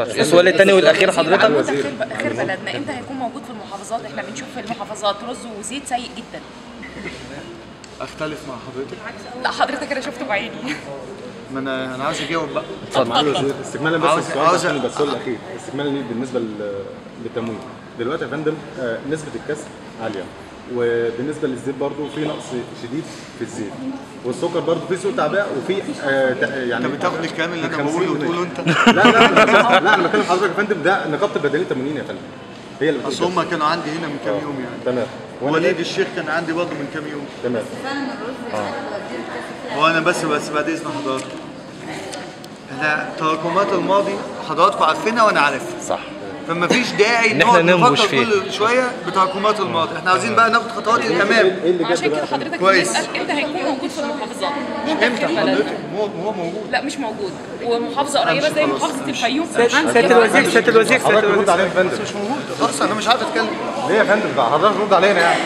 السؤال الثاني والأخير حضرتك؟ خير خير بلدنا إمتى هيكون موجود في المحافظات؟ إحنا بنشوف في المحافظات رز وزيت سيء جدا. أختلف مع حضرتك؟ لا حضرتك أنا شفته بعيني. ما أنا أنا عايز أجاوب بقى. الوزير استكمالا بس عاوز- عاوز- عشان بس السؤال الأخير. استكمالا بالنسبة لل- للتموين. دلوقتي يا فندم آه، نسبة الكسر عالية. وبالنسبة للزيت برضو في نقص شديد في الزيت. والسكر برضو في سوق تعبئه وفي آه، يعني أنت بتاخد الكلام اللي أنا 50 بقوله وتقوله أنت؟ لا لا لا أنا بتكلم حضرتك يا فندم ده نقابة البدنيين التموينيين يا فندم. هي اللي بتقول اصل هم كانوا عندي هنا من كام يوم يعني. تمام. وليد جاي- الشيخ كان عندي برضه من كام يوم. تمام. هو أنا بس بس بعد إذن حضرتك. إحنا تراكمات الماضي حضراتكم عارفينها وأنا عارفها. صح. فما فيش داعي نقعد ننبش نفكر فيه. كل شوية بتراكمات الماضي. إحنا عايزين بقى ناخد خطوات للامام إيه اللي عشان كده حضرتك كويس. بتسال إمتى هيكون موجود في المحافظات إمتى حضرتك؟ هو موجود. لا مش موجود. ومحافظة قريبة زي محافظة الفيوم. سياده الوزير سياده الوزير سياده الوزير مش موجود. خلاص أنا مش عارف أتكلم. ليه يا فندم حضرتك رد علينا يعني.